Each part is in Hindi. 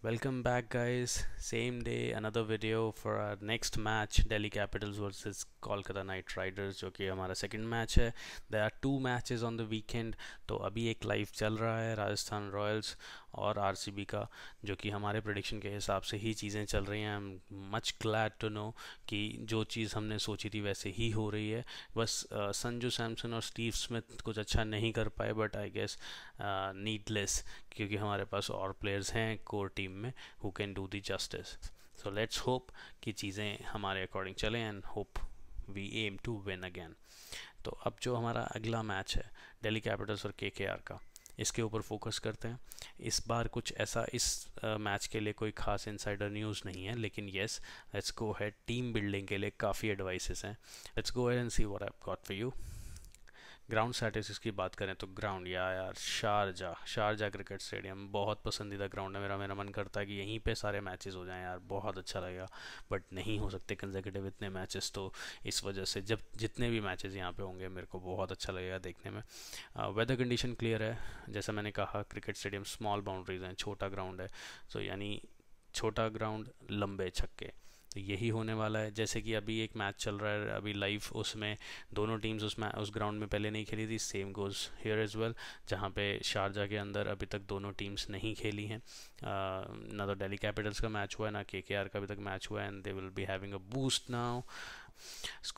Welcome back, guys. Same day, another video for our next match, Delhi Capitals versus Kolkata Knight Riders, जो कि हमारा second match है there are two matches on the weekend तो अभी एक live चल रहा है राजस्थान रॉयल्स और आरसीबी का, जो कि हमारे प्रोडिक्शन के हिसाब से ही चीज़ें चल रही हैं। मच ग्लैड टू नो कि जो चीज़ हमने सोची थी वैसे ही हो रही है। बस संजू सैमसन और स्टीव स्मिथ कुछ अच्छा नहीं कर पाए बट आई गेस नीडलेस क्योंकि हमारे पास और प्लेयर्स हैं कोर टीम में who can do the justice so let's hope कि चीज़ें हमारे अकॉर्डिंग चलें and hope we aim to win again तो अब जो हमारा अगला मैच है दिल्ली कैपिटल्स और के का। इसके ऊपर फोकस करते हैं। इस बार कुछ ऐसा, इस मैच के लिए कोई ख़ास इनसाइडर न्यूज़ नहीं है, लेकिन येस लेट्स गो है टीम बिल्डिंग के लिए काफ़ी एडवाइसेस हैं। Let's go and see what I got for you ground stats की बात करें तो ग्राउंड या यार, शारजा शारजा क्रिकेट स्टेडियम बहुत पसंदीदा ग्राउंड है। मेरा मेरा मन करता है कि यहीं पे सारे मैचेस हो जाएँ यार, बहुत अच्छा लगेगा। बट नहीं हो सकते कंजेकेटिव इतने मैचेस तो इस वजह से जब, जितने भी मैचेस यहाँ पे होंगे, मेरे को बहुत अच्छा लगेगा देखने में। वेदर कंडीशन क्लियर है। जैसा मैंने कहा क्रिकेट स्टेडियम स्मॉल बाउंड्रीज हैं, छोटा ग्राउंड है। सो यानी छोटा ग्राउंड लंबे छक्के। तो यही होने वाला है। जैसे कि अभी एक मैच चल रहा है, अभी लाइव उसमें दोनों टीम्स उस उस ग्राउंड में पहले नहीं खेली थी same goes here as well जहाँ पे शारजा के अंदर अभी तक दोनों टीम्स नहीं खेली हैं। ना तो डेली कैपिटल्स का मैच हुआ है, ना के का अभी तक मैच हुआ है and they will be having a boost now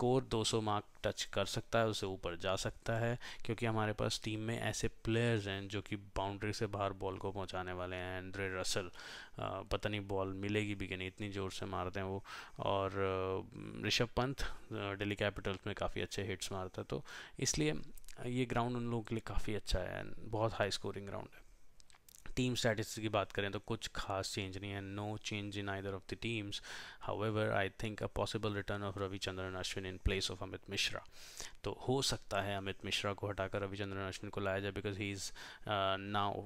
score 200 mark touch कर सकता है उससे ऊपर जा सकता है, क्योंकि हमारे पास टीम में ऐसे प्लेयर्स हैं जो कि बाउंड्री से बाहर बॉल को पहुँचाने वाले हैं। एंड्रे रसल पता नहीं बॉल मिलेगी भी कि नहीं, इतनी ज़ोर से मारते हैं वो। और ऋषभ पंत दिल्ली कैपिटल्स में काफ़ी अच्छे हिट्स मारता है तो इसलिए ये ग्राउंड उन लोगों के लिए काफ़ी अच्छा है बहुत हाई स्कोरिंग ग्राउंड है। टीम स्टैटिस्टिक्स की बात करें तो कुछ खास चेंज नहीं है। No change in either of the teams however I think a possible return of Ravichandran Ashwin in place of Amit Mishra तो हो सकता है अमित मिश्रा को हटाकर रविचंद्रन अश्विन को लाया जाए because he is now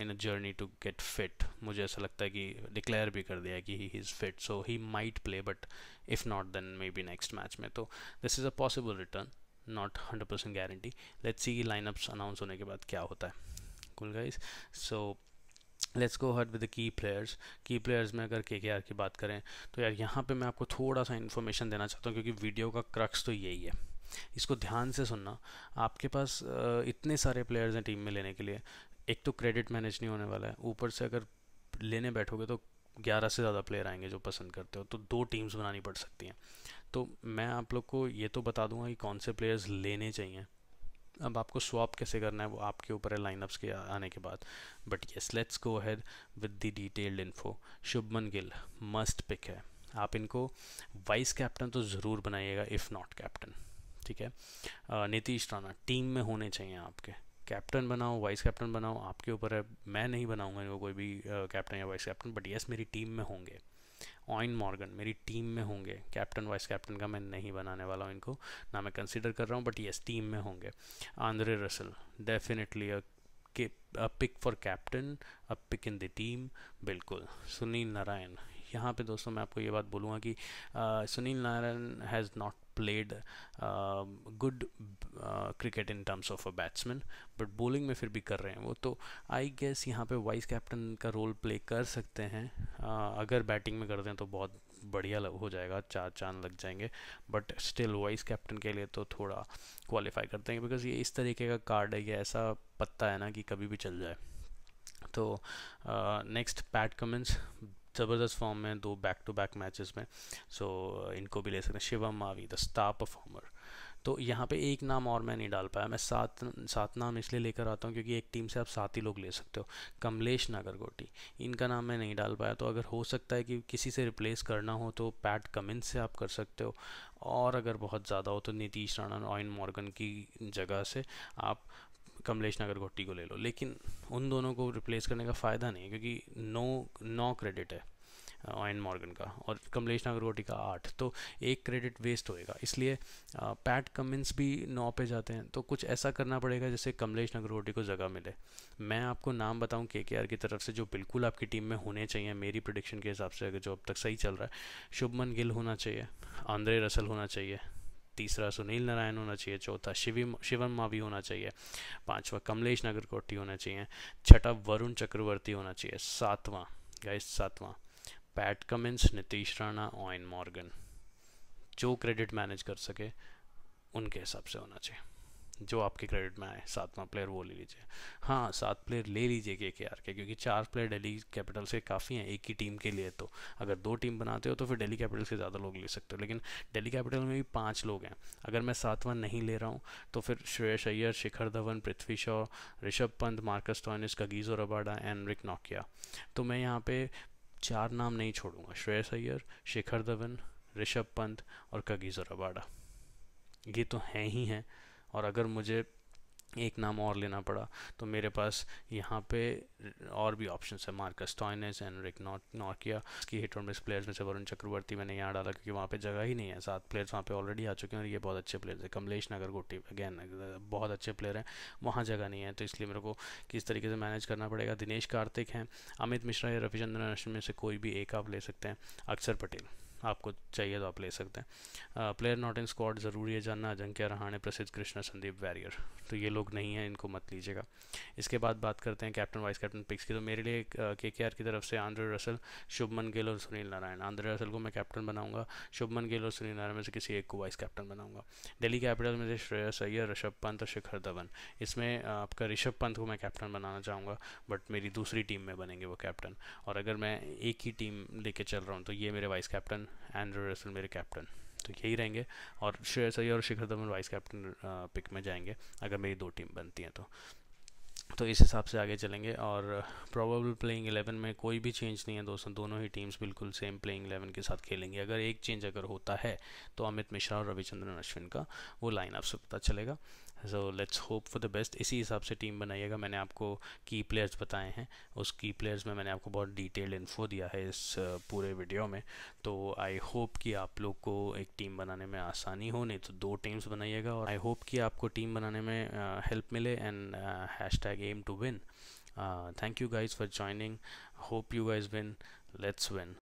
in a journey to get fit मुझे ऐसा लगता है कि डिक्लेयर भी कर दिया कि he is fit so he might play but if not then maybe next match में. तो this is a possible return not hundred percent guarantee let's see lineups announce होने के बाद क्या होता है। Cool guys. So let's go हट with the key players key players में अगर के के आर की बात करें तो यार यहाँ पे मैं आपको थोड़ा सा इन्फॉर्मेशन देना चाहता हूँ, क्योंकि वीडियो का क्रक्स तो यही है। इसको ध्यान से सुनना। आपके पास इतने सारे प्लेयर्स हैं टीम में लेने के लिए। एक तो क्रेडिट मैनेज नहीं होने वाला है। ऊपर से अगर लेने बैठोगे तो ग्यारह से ज़्यादा प्लेयर आएँगे जो पसंद करते हो तो दो टीम्स बनानी पड़ सकती हैं। तो मैं आप लोग को ये तो बता दूँगा कि कौन से प्लेयर्स लेने चाहिए। अब आपको स्वाप कैसे करना है वो आपके ऊपर है लाइनअप्स के आने के बाद। But yes let's go ahead with the detailed info Shubman Gill must pick है। आप इनको वाइस कैप्टन तो ज़रूर बनाइएगा इफ़ नॉट कैप्टन ठीक है? नीतीश राणा टीम में होने चाहिए आपके। कैप्टन बनाओ वाइस कैप्टन बनाओ, आपके ऊपर है। मैं नहीं बनाऊँगा इनको कोई भी कैप्टन या वाइस कैप्टन बट यस मेरी टीम में होंगे। ऑइन मॉर्गन, मेरी टीम में होंगे। कैप्टन, वाइस कैप्टन का मैं नहीं बनाने वाला हूँ इनको, ना मैं कंसिडर कर रहा हूँ बट येस टीम में होंगे। Andre Russell definitely a pick for captain a pick in the team बिल्कुल। सुनील नारायण, यहाँ पे दोस्तों मैं आपको ये बात बोलूँगा कि Sunil Narine has not played good cricket in terms of a batsman but bowling में फिर भी कर रहे हैं वो तो आई गेस यहाँ पे वाइस कैप्टन का रोल प्ले कर सकते हैं। Uh, अगर बैटिंग में करते हैं तो बहुत बढ़िया हो जाएगा चार चाँद लग जाएँगे बट स्टिल वाइस कैप्टन के लिए तो थोड़ा क्वालिफाई करते हैं बिकॉज़ ये इस तरीके का कार्ड है ये ऐसा पत्ता है ना कि कभी भी चल जाए। तो नेक्स्ट पैट कमेंट्स ज़बरदस्त फॉर्म में, दो बैक टू बैक मैचेस में। सो इनको भी ले सकते हैं। Shivam Mavi the star performer तो यहाँ पे एक नाम और मैं नहीं डाल पाया। मैं सात सात नाम इसलिए लेकर आता हूँ क्योंकि एक टीम से आप सात ही लोग ले सकते हो। कमलेश नागरगोटी। इनका नाम मैं नहीं डाल पाया। तो अगर हो सकता है कि किसी से रिप्लेस करना हो तो पैट कमिंस से आप कर सकते हो। और अगर बहुत ज़्यादा हो तो नीतीश राणा ऑइन मॉर्गन की जगह से आप कमलेश नगर नागरगोटी को ले लो, लेकिन उन दोनों को रिप्लेस करने का फ़ायदा नहीं है, क्योंकि नो नौ क्रेडिट है ऑयन मॉर्गन का और कमलेश नगर नागरगोटी का आठ तो एक क्रेडिट वेस्ट होएगा। इसलिए पैट कमिंस भी नौ पे जाते हैं तो कुछ ऐसा करना पड़ेगा जैसे कमलेश नगर नागरगोटी को जगह मिले। मैं आपको नाम बताऊँ के की तरफ़ से, जो बिल्कुल आपकी टीम में होने चाहिए, मेरी प्रोडिक्शन के हिसाब से अगर जो अब तक सही चल रहा है, शुभमन गिल होना चाहिए आंद्रे रसल होना चाहिए तीसरा सुनील नारायण होना चाहिए, चौथा शिवम शिवम मावी होना चाहिए, पांचवा कमलेश नगरकोटी होना चाहिए, छठा वरुण चक्रवर्ती होना चाहिए, सातवां गाइस सातवां, Pat Cummins, Nitish Rana Eoin Morgan, जो क्रेडिट मैनेज कर सके, उनके हिसाब से होना चाहिए। जो आपके क्रेडिट में आए, सातवां प्लेयर वो ले लीजिए। हाँ सात प्लेयर ले लीजिए के के आर के, क्योंकि चार प्लेयर दिल्ली कैपिटल से काफ़ी हैं, एक ही टीम के लिए तो। अगर दो टीम बनाते हो तो फिर दिल्ली कैपिटल से ज़्यादा लोग ले सकते हो। लेकिन दिल्ली कैपिटल में भी पाँच लोग हैं। अगर मैं सातवां नहीं ले रहा हूँ तो फिर Shreyas Iyer, Shikhar Dhawan, Prithvi Shaw, Rishabh Pant, Marcus Stoinis Kagiso Rabada and रिक नोकिया। तो मैं यहाँ पे चार नाम नहीं छोड़ूँगा। श्रेयस अय्यर, शिखर धवन, ऋषभ पंत और कगीजो रबाडा ये तो हैं ही हैं। और अगर मुझे एक नाम और लेना पड़ा तो मेरे पास यहाँ पे और भी ऑप्शन है। मार्कस टॉयनेस एंड रिक नॉकिया की हिट और मिस प्लेयर्स में से वरुण चक्रवर्ती मैंने यहाँ डाला, क्योंकि वहाँ पे जगह ही नहीं है। सात प्लेयर्स वहाँ पे ऑलरेडी आ चुके हैं और ये बहुत अच्छे प्लेयर्स हैं। कमलेश नगर, गोटी अगेन बहुत अच्छे प्लेयर हैं। वहाँ जगह नहीं है तो इसलिए मेरे को किस तरीके से मैनेज करना पड़ेगा? दिनेश कार्तिक हैं, अमित मिश्रा या रविचंद्रन अश्विन में से कोई भी एक आप ले सकते हैं। अक्षर पटेल। आपको चाहिए तो आप ले सकते हैं। प्लेयर नॉट इन स्क्वाड ज़रूरी है जानना, अजंक्य रहाणे, प्रसिद्ध कृष्णा संदीप वैरियर तो ये लोग नहीं हैं, इनको मत लीजिएगा। इसके बाद बात करते हैं कैप्टन वाइस कैप्टन पिक्स की। तो मेरे लिए के के आर की तरफ़ से आंध्र रसल, शुभमन गिल और सुनील नारायण। आंध्र रसल को मैं कैप्टन बनाऊँगा, शुभमन गिल और सुनील नारायण में से किसी एक को वाइस कैप्टन बनाऊँगा। दिल्ली कैपिटल में से श्रेयस अय्यर, ऋषभ पंत और शिखर धवन। इसमें आपका ऋषभ पंत को मैं कैप्टन बनाना चाहूँगा बट मेरी दूसरी टीम में बनेंगे वो कैप्टन और अगर मैं एक ही टीम लेके चल रहा हूँ तो ये मेरे वाइस कैप्टन एंड्रो रसल मेरे कैप्टन तो यही रहेंगे और श्रेयस अय्यर और Shikhar Dhawan vice captain pick में जाएँगे, अगर मेरी दो टीम बनती हैं तो। तो इस हिसाब से आगे चलेंगे और प्रोबेबल प्लेइंग एलेवन में कोई भी चेंज नहीं है दोस्तों, दोनों ही टीम्स बिल्कुल सेम प्लेइंग एलेवन के साथ खेलेंगे। अगर एक चेंज अगर होता है तो अमित मिश्रा और रविचंद्रन अश्विन का वो लाइन आप से पता चलेगा। So let's hope for the best इसी हिसाब से टीम बनाइएगा। मैंने आपको की प्लेयर्स बताए हैं। उस की प्लेयर्स में मैंने आपको बहुत डिटेल्ड इन्फो दिया है इस पूरे वीडियो में। तो आई होप कि आप लोग को एक टीम बनाने में आसानी हो, नहीं तो दो टीम्स बनाइएगा और आई होप कि आपको टीम बनाने में हेल्प मिले and hashtag aim to win. Uh, thank you guys for joining. Hope you guys win. Let's win.